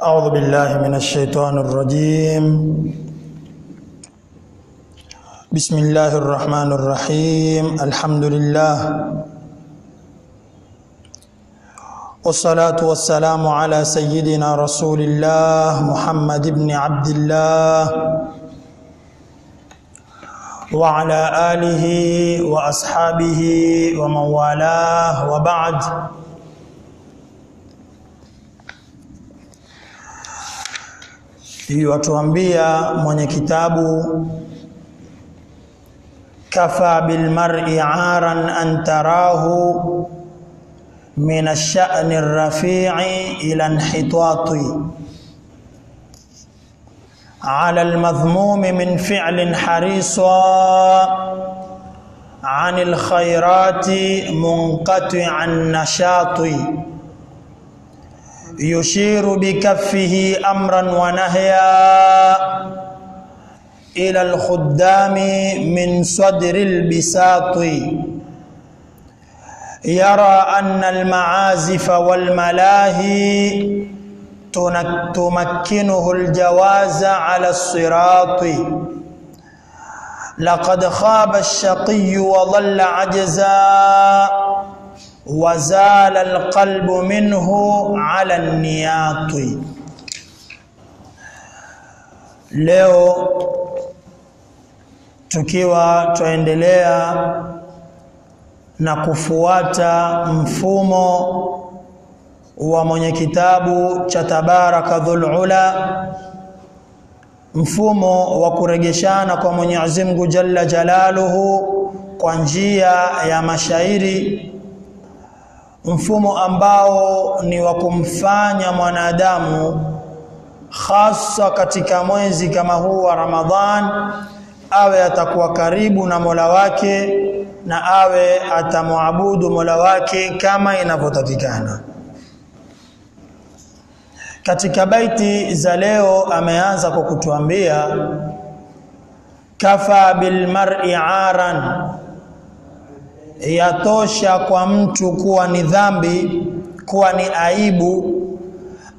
أعوذ بالله من الشيطان الرجيم. بسم الله الرحمن الرحيم. الحمد لله. والصلاة والسلام على سيدنا رسول الله محمد بن عبد الله وعلى آله وأصحابه ومن والاه وبعد. Watuambia mwenye kitabu kafa bilmar'i aran an tarahu min ash-sha'ni ar-rafi'i ila inhitati على المذموم من فعل حريصا عن الخيرات منقطع النشاط يشير بكفه أمرا ونهيا إلى الخدام من صدر البساط. يرى أن المعازف والملاهي تمكنه الجواز على الصراط. لقد خاب الشقي وضل عجزا. wazala alqalbu minhu ala niyati. Leo tukiwa twaendelea na kufuata mfumo wa mwenye kitabu cha Tabaraka Dhul Ula, mfumo wa kuregeshana kwa Mwenyezi Mungu Jalla Jalaluhu kwa njia ya mashairi mfumo ambao ni wa kumfanya mwanadamu hasa katika mwezi kama huu wa Ramadhan awe atakuwa karibu na Mola wake na awe atamwabudu Mola wake kama inavyotakikana. Katika baiti za leo ameanza kwa kutuambia kafa bilmar'i aran yatosha kwa mtu kuwa ni dhambi kuwa ni aibu.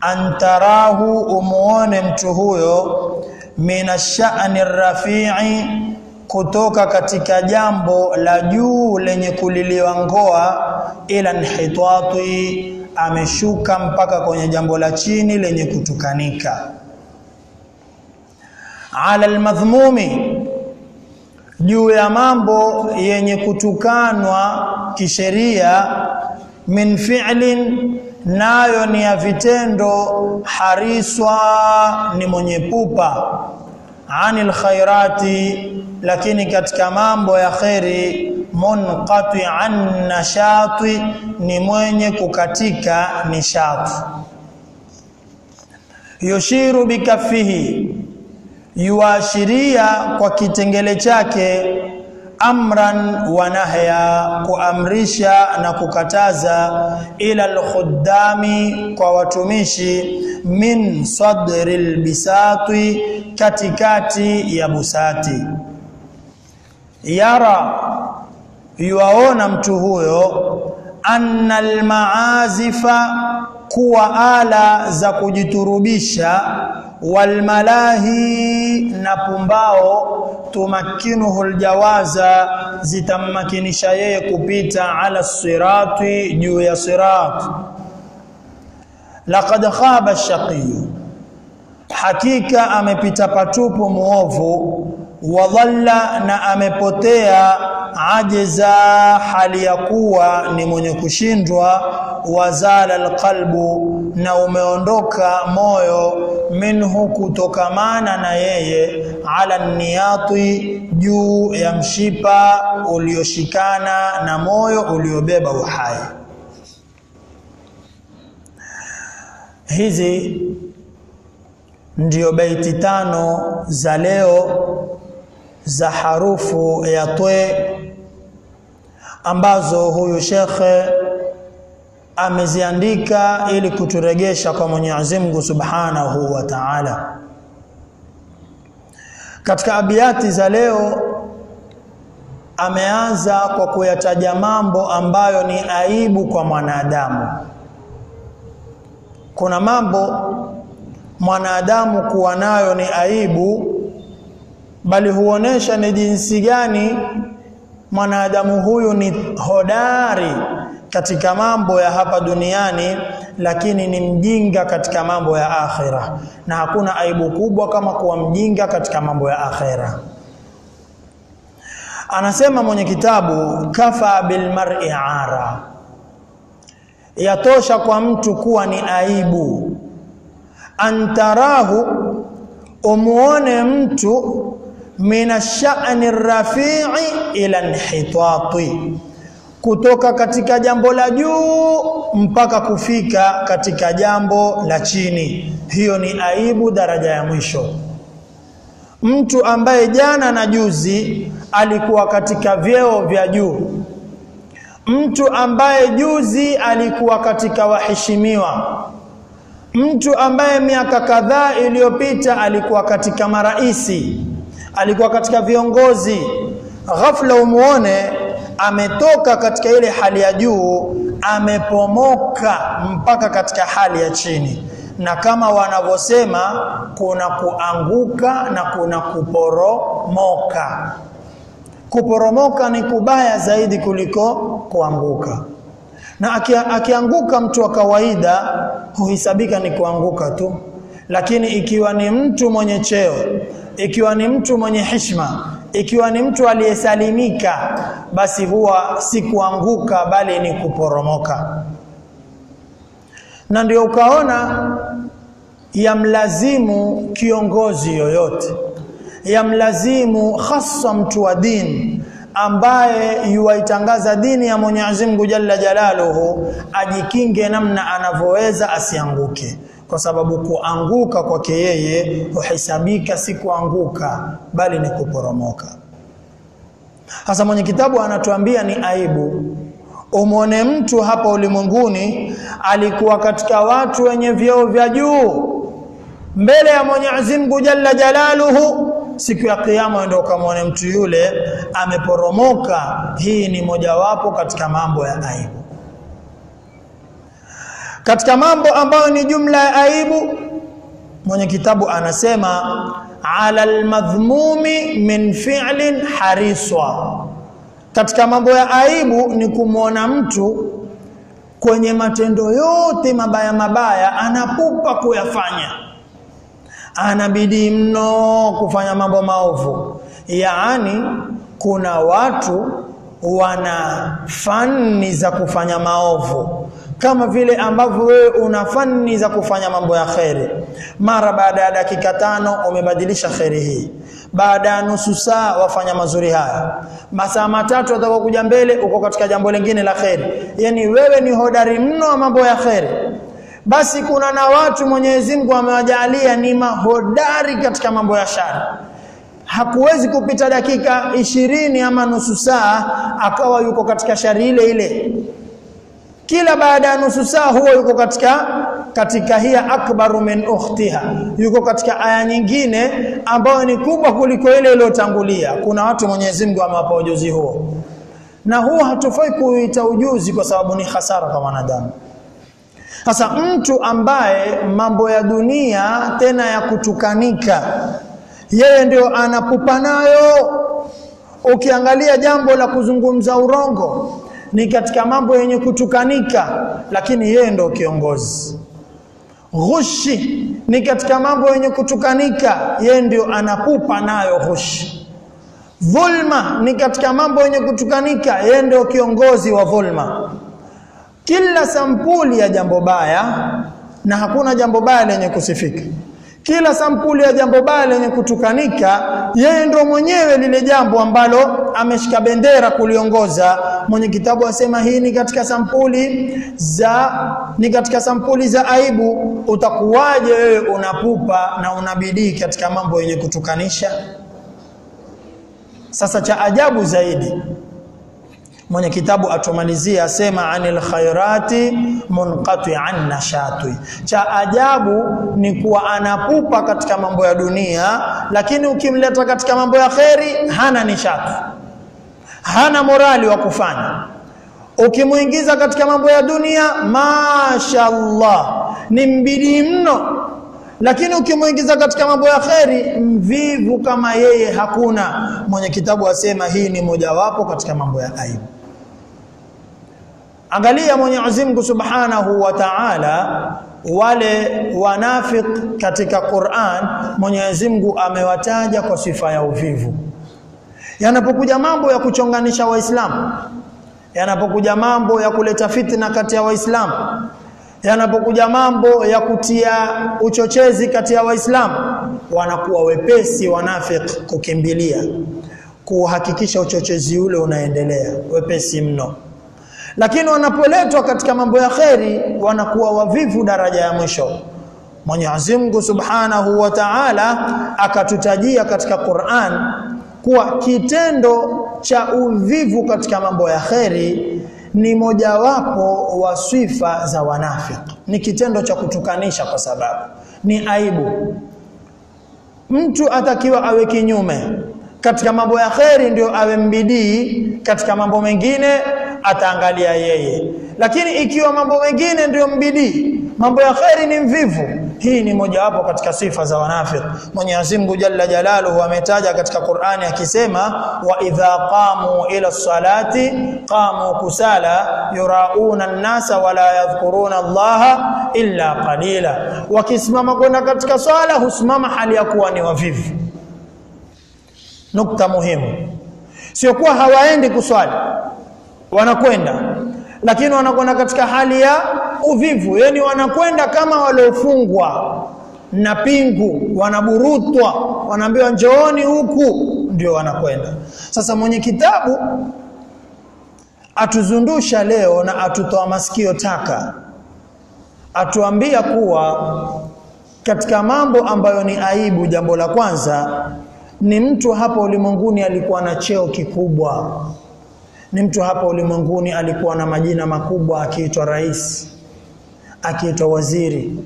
Antarahu umuone mtu huyo. Minashani rafi'i kutoka katika jambo la juu lenye kuliliwa ngoa ila nhitwati ameshuka mpaka kwenye jambo la chini lenye kutukanika. Ala almadhmumi juu ya mambo yenye kutukanwa kisheria min fi'lin nayo ni ya vitendo hariswa ni mwenye pupa. Anil khairati lakini katika mambo ya khairi munqati an nashati ni mwenye kukatika nishati. Yushiru bikafihi yuashiria kwa kitengele chake amran wa nahya kuamrisha na kukataza ila alkhuddami kwa watumishi min sadri bisati katikati ya busati. Yara yuwaona mtu huyo anna almaazifa kuwa ala za kujiturubisha walmalahi na pumbao tumakinuhu aljawaza zitammakinisha yeye kupita ala sirati juu ya sirat. Laqad khaba shaqiy hakika amepita patupu muovu wadhalla na amepotea ajeza hali ya kuwa ni mwenye kushindwa wazala alqalbu na umeondoka moyo minhu kutokamana na yeye ala niyati juu ya mshipa ulioshikana na moyo uliobeba uhai. Hizi ndio baiti tano za leo za harufu ya twe ambazo huyu shekhe ameziandika ili kuturegesha kwa Mwenyezi Mungu Subhanahu wa Ta'ala. Katika abiyati za leo ameanza kwa kuyataja mambo ambayo ni aibu kwa mwanadamu. Kuna mambo mwanadamu kuwa nayo ni aibu bali huonesha ni jinsi gani mwanadamu huyu ni hodari katika mambo ya hapa duniani lakini ni mjinga katika mambo ya akhira na hakuna aibu kubwa kama kuwa mjinga katika mambo ya akhira anasema mwenye kitabu kafa bilmar'i ara. Yatosha kwa mtu kuwa ni aibu. Antarahu umuone mtu mina sha'ni rafi'i ila nhitati kutoka katika jambo la juu mpaka kufika katika jambo la chini. Hiyo ni aibu daraja ya mwisho. Mtu ambaye jana na juzi alikuwa katika vyeo vya juu. Mtu ambaye juzi alikuwa katika waheshimiwa. Mtu ambaye miaka kadhaa iliyopita alikuwa katika maraisi alikuwa katika viongozi. Ghafla umuone ametoka katika ile hali ya juu amepomoka mpaka katika hali ya chini. Na kama wanavyosema kuna kuanguka na kuna kuporomoka. Kuporomoka ni kubaya zaidi kuliko kuanguka. Na akianguka mtu wa kawaida huhisabika ni kuanguka tu. Lakini ikiwa ni mtu mwenye cheo ikiwa ni mtu mwenye heshima ikiwa ni mtu aliyesalimika basi huwa si kuanguka bali ni kuporomoka. Na ndio ukaona yamlazimu kiongozi yoyote yamlazimu hasa mtu wa dini ambaye yuwaitangaza dini ya Mwenyezi Mungu Jalla Jalaluhu ajikinge namna anavyoweza asianguke kwa sababu kuanguka kwake yeye huhesabika si kuanguka bali ni kuporomoka. Hasa mwenye kitabu anatuambia ni aibu. Umwone mtu hapa ulimwenguni alikuwa katika watu wenye vyeo vya juu. Mbele ya Mwenyezi Mungu Jalla Jalaluhu siku ya kiyama ndio ukamwone mtu yule ameporomoka. Hii ni mojawapo katika mambo ya aibu katika mambo ambayo ni jumla ya aibu mwenye kitabu anasema ala almadhmumi min fi'lin hariswa. Katika mambo ya aibu ni kumwona mtu kwenye matendo yote mabaya mabaya anapupa kuyafanya. Anabidi mno kufanya mambo maovu. Yaani kuna watu wana fani za kufanya maovu kama vile ambavyo wewe una fani za kufanya mambo ya kheri. Mara baada ya dakika tano umebadilisha kheri hii. Baada ya nusu saa wafanya mazuri haya. Masaa matatu atakapokuja mbele uko katika jambo lingine la kheri. Yani wewe ni hodari mno wa mambo ya kheri. Basi kuna na watu Mwenyezi Mungu amewajalia ni mahodari katika mambo ya shari. Hakuwezi kupita dakika ishirini ama nusu saa akawa yuko katika shari ile ile kila baada ya nusu saa huwa yuko katika katika hiya akbaru min ukhtiha. Yuko katika aya nyingine ambayo ni kubwa kuliko ile iliyotangulia. Kuna watu Mwenyezi Mungu amewapa ujuzi huo. Na huo hatufai kuita ujuzi kwa sababu ni hasara kwa wanadamu sasa mtu ambaye mambo ya dunia tena ya kutukanika yeye ndio anapupa nayo. Ukiangalia jambo la kuzungumza urongo ni katika mambo yenye kutukanika lakini yeye ndo kiongozi. Ghushi ni katika mambo yenye kutukanika yeye ndio anapupa nayo ghushi. Dhulma ni katika mambo yenye kutukanika yeye ndio kiongozi wa dhulma kila sampuli ya jambo baya na hakuna jambo baya lenye kusifika kila sampuli ya jambo baya lenye kutukanika yeye ndo mwenyewe lile jambo ambalo ameshika bendera kuliongoza. Mwenye kitabu asema hii ni katika sampuli za ni katika sampuli za aibu. Utakuwaje wewe unapupa na unabidii katika mambo yenye kutukanisha? Sasa cha ajabu zaidi mwenye kitabu atumalizia asema anil khairati munqati'an nashatwi. Cha ajabu ni kuwa anapupa katika mambo ya dunia lakini ukimleta katika mambo ya kheri hana nishati hana morali wa kufanya. Ukimuingiza katika mambo ya dunia mashallah ni mbidii mno. Lakini ukimuingiza katika mambo ya kheri mvivu kama yeye hakuna. Mwenye kitabu asema hii ni mojawapo katika mambo ya aibu angalia Mwenyezi Mungu Subhanahu wa Ta'ala wale wanafik katika Qur'an Mwenyezi Mungu amewataja kwa sifa ya uvivu. Yanapokuja mambo ya kuchonganisha waislamu yanapokuja mambo ya kuleta fitna kati ya waislamu yanapokuja mambo ya kutia uchochezi kati ya waislamu wanakuwa wepesi wanafik kukimbilia kuhakikisha uchochezi ule unaendelea wepesi mno lakini wanapoletwa katika mambo ya kheri wanakuwa wavivu daraja ya mwisho. Mwenyezi Mungu Subhanahu wa Ta'ala akatutajia katika Qur'an kuwa kitendo cha uvivu katika mambo ya kheri ni mojawapo wa sifa za wanafiki ni kitendo cha kutukanisha kwa sababu ni aibu. Mtu atakiwa awe kinyume katika mambo ya kheri ndio awe mbidii katika mambo mengine ataangalia yeye. Lakini ikiwa mambo mengine ndiyo mbidii mambo ya kheri ni mvivu hii ni mojawapo katika sifa za wanafiki Mwenyezi Mungu Jalla Jalaluhu ametaja katika Qur'ani akisema wa idha qamu ila salati qamu kusala yurauna an-nasa wala yadhkuruna Allaha illa qalila. Wakisimama kwenda katika swala husimama hali ya kuwa ni wavivu. Nukta muhimu. Sio kuwa hawaendi kuswali wanakwenda. Lakini wanakwenda katika hali ya uvivu. Yani wanakwenda kama waliofungwa na pingu wanaburutwa wanaambiwa njooni huku ndio wanakwenda. Sasa mwenye kitabu atuzundusha leo na atutoa masikio taka. Atuambia kuwa katika mambo ambayo ni aibu jambo la kwanza ni mtu hapa ulimwenguni alikuwa na cheo kikubwa ni mtu hapa ulimwenguni alikuwa na majina makubwa akiitwa rais akiitwa waziri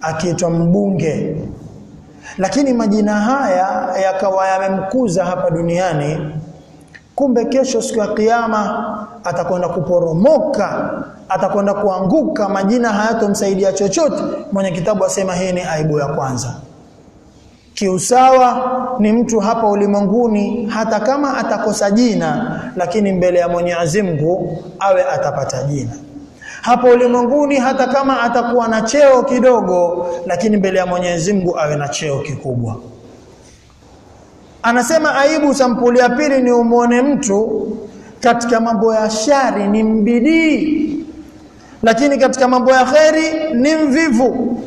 akiitwa mbunge. Lakini majina haya yakawa yamemkuza hapa duniani. Kumbe kesho siku ya kiyama atakwenda kuporomoka atakwenda kuanguka. Majina hayatomsaidia chochote. Mwenye kitabu asema hii ni aibu ya kwanza kiusawa ni mtu hapa ulimwenguni hata kama atakosa jina lakini mbele ya Mwenyezi Mungu awe atapata jina. Hapa ulimwenguni hata kama atakuwa na cheo kidogo lakini mbele ya Mwenyezi Mungu awe na cheo kikubwa. Anasema aibu sampuli ya pili ni umwone mtu katika mambo ya shari ni mbidii. Lakini katika mambo ya kheri ni mvivu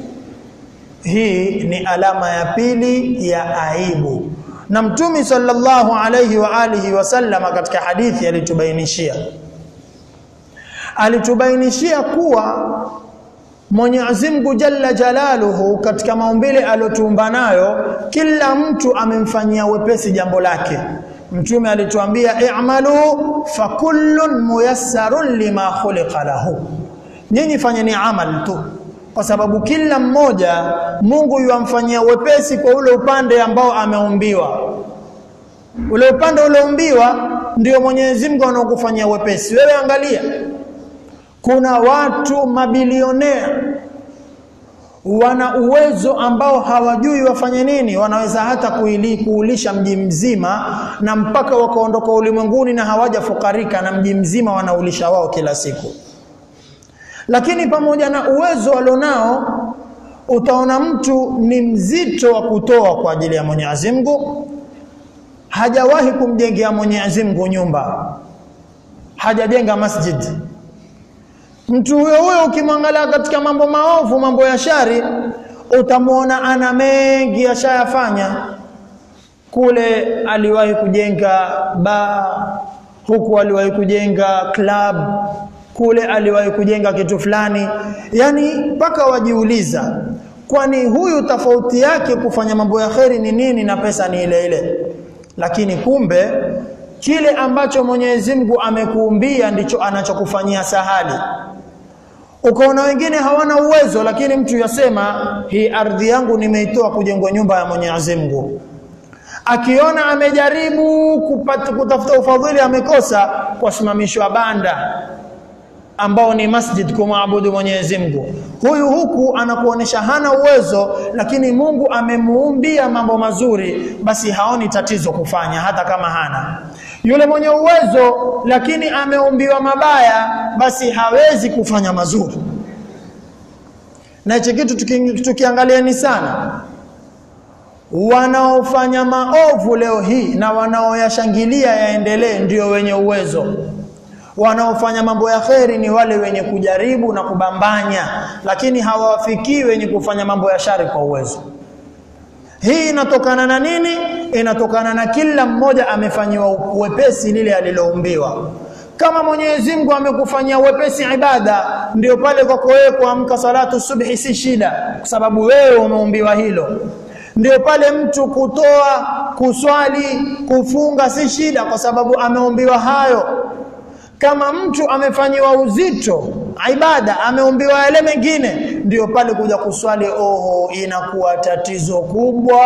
hii ni alama ya pili ya aibu. Na mtumi sallallahu alayhi wa alihi wasallam katika hadithi alitubainishia. Alitubainishia kuwa Mwenyezi Mungu Jalla Jalaluhu katika maumbile aliyotuumba nayo kila mtu amemfanyia wepesi jambo lake. Mtume alituambia i'malu fa kullun muyassarun lima khuliqa lahu. Nyinyi fanyeni amal tu kwa sababu kila mmoja Mungu yuamfanyia wepesi kwa ule upande ambao ameumbiwa. Ule upande ulioumbiwa ndio Mwenyezi Mungu anaokufanyia wepesi. Wewe angalia. Kuna watu mabilionea. Wana uwezo ambao hawajui wafanye nini. Wanaweza hata kuili, kuulisha mji mzima na mpaka wakaondoka ulimwenguni na hawajafukarika na mji mzima wanaulisha wao kila siku lakini pamoja na uwezo alionao utaona mtu ni mzito wa kutoa kwa ajili ya Mwenyezi Mungu. Hajawahi kumjengea Mwenyezi Mungu nyumba. Hajajenga masjid. Mtu huyo huyo ukimwangalia katika mambo maovu mambo ya shari utamwona ana mengi ashayafanya. Kule aliwahi kujenga ba huku aliwahi kujenga club kule aliwahi kujenga kitu fulani. Yani mpaka wajiuliza kwani huyu tofauti yake kufanya mambo ya kheri ni nini na pesa ni ile ile? Lakini kumbe kile ambacho Mwenyezi Mungu amekuumbia ndicho anachokufanyia sahali. Ukaona wengine hawana uwezo lakini mtu yasema hii ardhi yangu nimeitoa kujengwa nyumba ya Mwenyezi Mungu. Akiona amejaribu kupata kutafuta ufadhili amekosa kwasimamishwa banda ambao ni masjid kumwabudu Mwenyezi Mungu. Huyu huku anakuonesha hana uwezo, lakini Mungu amemuumbia mambo mazuri, basi haoni tatizo kufanya hata kama hana. Yule mwenye uwezo lakini ameumbiwa mabaya, basi hawezi kufanya mazuri. Na hicho kitu tuki, tukiangalieni sana wanaofanya maovu leo hii na wanaoyashangilia yaendelee ndio wenye uwezo wanaofanya mambo ya kheri ni wale wenye kujaribu na kubambanya lakini hawawafikii wenye kufanya mambo ya shari kwa uwezo. Hii inatokana na nini? Inatokana na kila mmoja amefanyiwa uwepesi lile aliloumbiwa. Kama Mwenyezi Mungu amekufanyia wepesi ibada ndio pale kwako wewe kuamka salatu subhi si shida kwa sababu wewe umeumbiwa hilo. Ndio pale mtu kutoa kuswali kufunga si shida kwa sababu ameumbiwa hayo kama mtu amefanyiwa uzito ibada ameumbiwa yale mengine ndio pale kuja kuswali oho inakuwa tatizo kubwa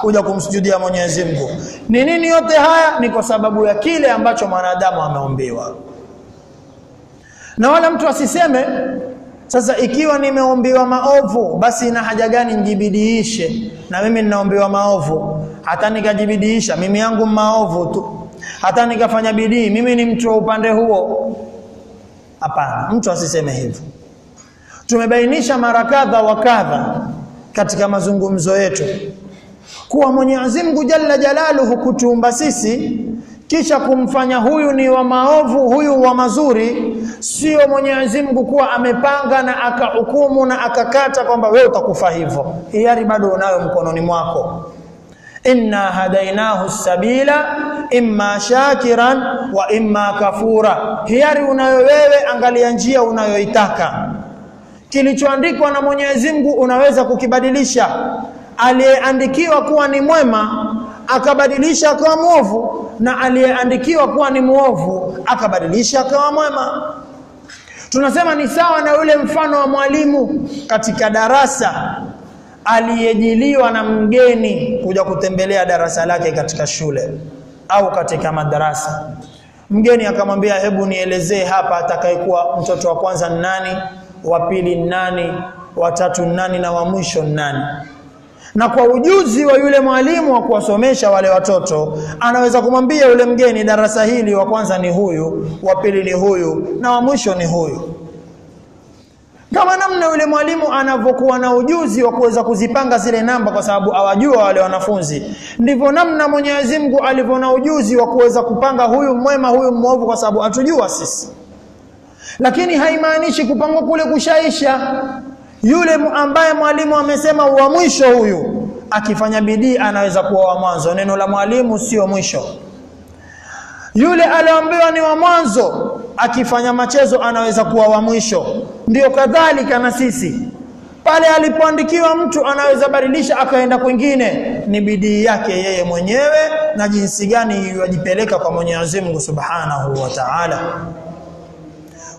kuja kumsujudia Mwenyezi Mungu. Ni nini yote haya? Ni kwa sababu ya kile ambacho mwanadamu ameumbiwa. Na wala mtu asiseme sasa ikiwa nimeombiwa maovu basi ina haja gani nijibidiishe na mimi ninaombiwa maovu. Hata nikajibidiisha mimi yangu maovu tu hata nikafanya bidii mimi ni mtu wa upande huo. Hapana mtu asiseme hivyo. Tumebainisha mara kadha wa kadha katika mazungumzo yetu. Kuwa Mwenyezi Mungu Jalla Jalaluhu kutuumba sisi kisha kumfanya huyu ni wa maovu huyu wa mazuri sio Mwenyezi Mungu kuwa amepanga na akahukumu na akakata kwamba wewe utakufa hivyo. Hiari bado unayo mkononi mwako inna hadainahu sabila imma shakiran wa imma kafura. Hiari unayo wewe angalia njia unayoitaka. Kilichoandikwa na Mwenyezi Mungu unaweza kukibadilisha. Aliyeandikiwa kuwa ni mwema akabadilisha akawa mwovu na aliyeandikiwa kuwa ni mwovu akabadilisha akawa mwema. Tunasema ni sawa na yule mfano wa mwalimu katika darasa aliyejiliwa na mgeni kuja kutembelea darasa lake katika shule au katika madarasa. Mgeni akamwambia hebu nielezee hapa atakayekuwa mtoto wa kwanza ni nani wa pili ni nani wa tatu nani na wa mwisho ni nani? Na kwa ujuzi wa yule mwalimu wa kuwasomesha wale watoto anaweza kumwambia yule mgeni darasa hili wa kwanza ni huyu wa pili ni huyu na wa mwisho ni huyu kama namna yule mwalimu anavyokuwa na ujuzi wa kuweza kuzipanga zile namba kwa sababu awajua wale wanafunzi ndivyo namna Mwenyezi Mungu alivyo na ujuzi wa kuweza kupanga huyu mwema huyu mwovu kwa sababu atujua sisi. Lakini haimaanishi kupangwa kule kushaisha. Yule ambaye mwalimu amesema wa mwisho huyu akifanya bidii anaweza kuwa wa mwanzo. Neno la mwalimu sio mwisho. Yule aliambiwa ni wa mwanzo akifanya machezo anaweza kuwa wa mwisho. Ndio kadhalika na sisi. Pale alipoandikiwa mtu anaweza badilisha akaenda kwingine ni bidii yake yeye mwenyewe na jinsi gani yajipeleka kwa Mwenyezi Mungu Subhanahu wa Ta'ala.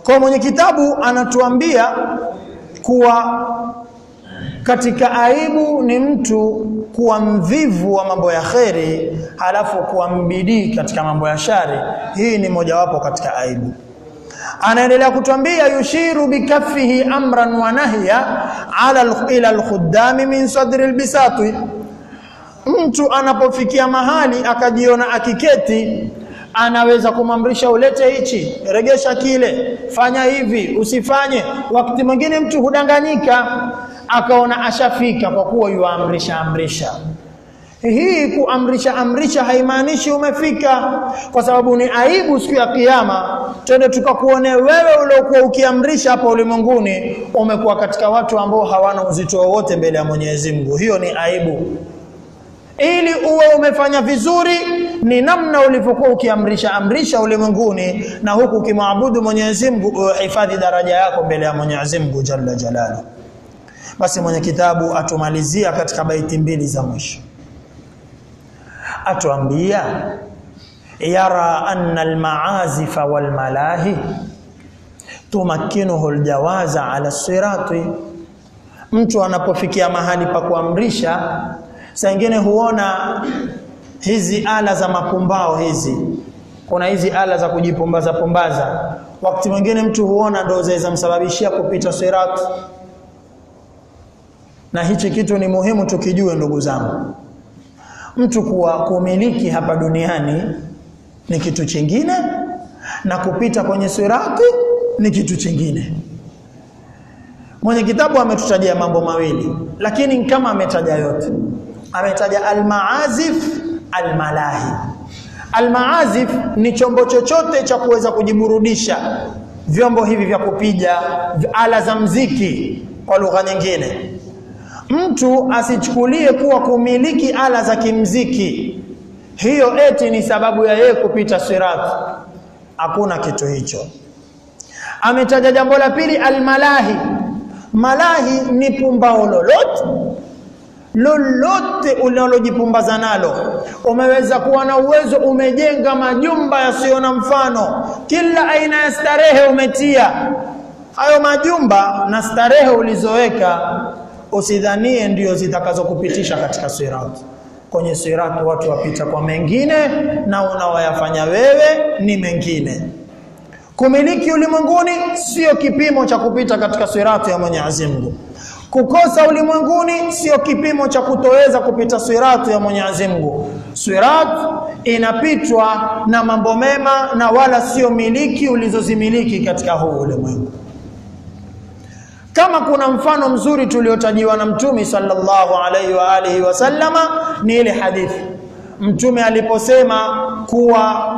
Kwa mwenye kitabu anatuambia kuwa katika aibu ni mtu kuwa mvivu wa mambo ya kheri halafu kuwa mbidii katika mambo ya shari. Hii ni mojawapo katika aibu anaendelea kutwambia yushiru bikaffihi amran wa nahya ala ila alkhuddami min sadri albisati. Mtu anapofikia mahali akajiona akiketi anaweza kumamrisha ulete hichi regesha kile fanya hivi usifanye. Wakati mwingine mtu hudanganyika akaona ashafika kwa kuwa yuamrisha amrisha, amrisha hii kuamrisha amrisha haimaanishi umefika kwa sababu ni aibu siku ya kiyama. Twende tukakuone wewe uliokuwa ukiamrisha hapa ulimwenguni umekuwa katika watu ambao hawana uzito wowote mbele ya Mwenyezi Mungu. Hiyo ni aibu. Ili uwe umefanya vizuri ni namna ulivyokuwa ukiamrisha amrisha ulimwenguni na huku ukimwabudu Mwenyezi Mungu uhifadhi daraja yako mbele ya Mwenyezi Mungu Jalla Jalalu. Basi mwenye kitabu atumalizia katika baiti mbili za mwisho atuambia? Yara anna almaazifa walmalahi tumakinuhu aljawaza ala sirati. Mtu anapofikia mahali pa kuamrisha saa ingine huona hizi ala za mapumbao hizi. Kuna hizi ala za kujipumbaza pumbaza. Wakati mwingine mtu huona ndo zaweza msababishia kupita sirati, na hichi kitu ni muhimu tukijue ndugu zangu mtu kuwa kumiliki hapa duniani ni kitu chingine na kupita kwenye sirati ni kitu chingine. Mwenye kitabu ametutajia mambo mawili lakini kama ametaja yote ametaja almaazif almalahi almaazif ni chombo chochote cha kuweza kujiburudisha vyombo hivi vya kupiga ala za mziki kwa lugha nyingine mtu asichukulie kuwa kumiliki ala za kimziki. Hiyo eti ni sababu ya yeye kupita sirati. Hakuna kitu hicho. Ametaja jambo la pili almalahi. Malahi ni pumbao lolote lolote unalojipumbaza nalo. Umeweza kuwa na uwezo umejenga majumba yasiyo na mfano. Kila aina ya starehe umetia. Hayo majumba na starehe ulizoweka usidhanie ndio zitakazokupitisha katika sirati. Kwenye sirati watu wapita kwa mengine na unaoyafanya wewe ni mengine. Kumiliki ulimwenguni sio kipimo cha kupita katika sirati ya Mwenyezi Mungu. Kukosa ulimwenguni sio kipimo cha kutoweza kupita sirati ya Mwenyezi Mungu. Sirat inapitwa na mambo mema na wala sio miliki ulizozimiliki katika huu ulimwengu kama kuna mfano mzuri tuliotajiwa na mtume sallallahu alaihi wa alihi wasallama ni ile hadithi. Mtume aliposema kuwa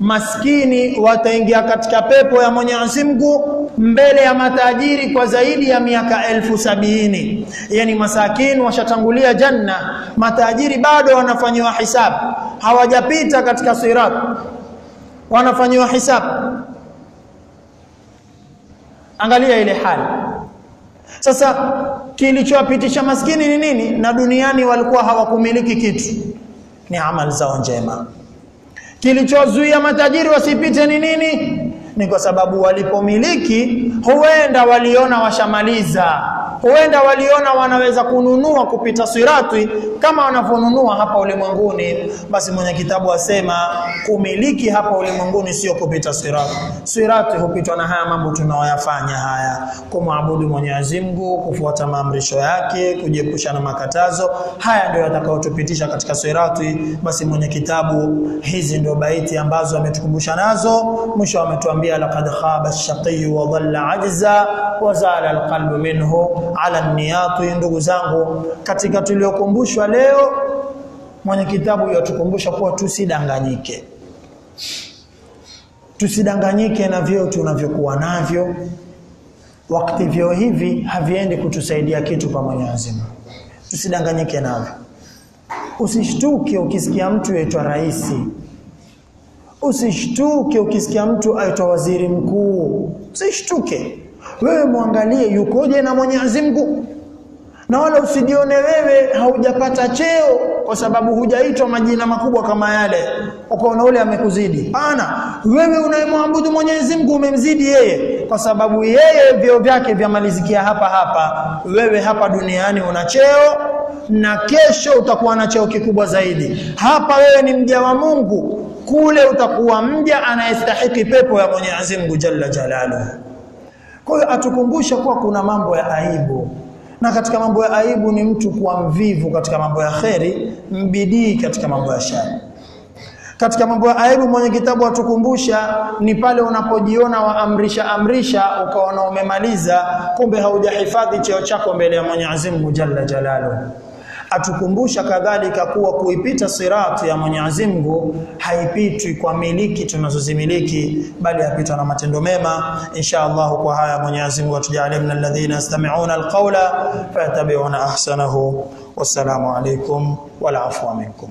maskini wataingia katika pepo ya Mwenyezi Mungu mbele ya matajiri kwa zaidi ya miaka elfu sabini. Yani masakini washatangulia janna matajiri bado wanafanyiwa hisabu hawajapita katika sirat wanafanyiwa hisabu angalia ile hali sasa kilichowapitisha maskini ni nini? Na duniani walikuwa hawakumiliki kitu. Ni amali zao njema. Kilichozuia matajiri wasipite ni nini? Ni kwa sababu walipomiliki huenda waliona washamaliza huenda waliona wanaweza kununua kupita sirati kama wanavyonunua hapa ulimwenguni. Basi mwenye kitabu asema kumiliki hapa ulimwenguni sio kupita sirati. Sirati hupitwa na haya mambo tunaoyafanya haya. Kumwabudu Mwenyezi Mungu kufuata maamrisho yake kujiepusha na makatazo haya ndio yatakayotupitisha katika sirati. Basi mwenye kitabu hizi ndio baiti ambazo ametukumbusha nazo. Mwisho ametuambia laqad khaba ash-shaqi wa dhalla ajza wa zala al-qalbu minhu ala niyatu ndugu zangu. Katika tuliokumbushwa leo mwenye kitabu yatukumbusha kuwa tusidanganyike. Tusidanganyike na vyo tunavyokuwa navyo. Wakati vyo hivi haviendi kutusaidia kitu kwa Mwenyezi Mungu. Tusidanganyike navyo. Usishtuke ukisikia mtu aitwa raisi usishtuke ukisikia mtu aitwa waziri mkuu. Usishtuke wewe mwangalie yukoje na Mwenyezi Mungu? Na wala usijione wewe haujapata cheo kwa sababu hujaitwa majina makubwa kama yale. Ukaona ule amekuzidi. Hapana. Wewe unayemwabudu Mwenyezi Mungu umemzidi yeye. Kwa sababu yeye vyo vyake vyamalizikia hapa hapa. Wewe hapa duniani una cheo na kesho utakuwa na cheo kikubwa zaidi. Hapa wewe ni mja wa Mungu. Kule utakuwa mja anayestahiki pepo ya Mwenyezi Mungu jalla jalaluhu kwa hiyo atukumbusha kuwa kuna mambo ya aibu. Na katika mambo ya aibu ni mtu kuwa mvivu katika mambo ya kheri mbidii katika mambo ya shari. Katika mambo ya aibu mwenye kitabu atukumbusha ni pale unapojiona waamrisha amrisha ukaona umemaliza kumbe haujahifadhi cheo chako mbele ya Mwenyezi Mungu Jalla Jalaluhu atukumbusha kadhalika kuwa kuipita sirati ya Mwenyezi Mungu haipitwi kwa miliki tunazozimiliki bali yapitwa na matendo mema. Insha Allah kwa haya Mwenyezi Mungu atujalie min alladhina yastami'una alqawla fayattabi'una ahsanahu. Wassalamu alaykum wal afwa minkum